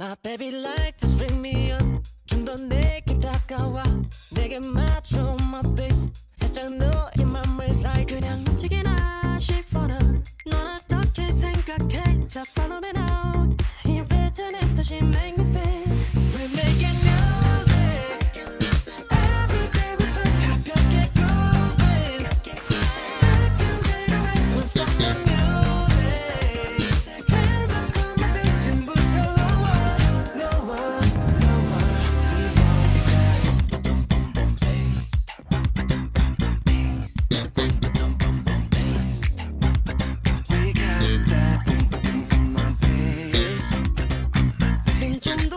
My baby like to string me up 좀 더 내게 다가와 내게 맞춰 my face 살짝 너의 맘을 slide 그냥 움직이나 싶어라 넌 어떻게 생각해 자 follow me now Jimmy.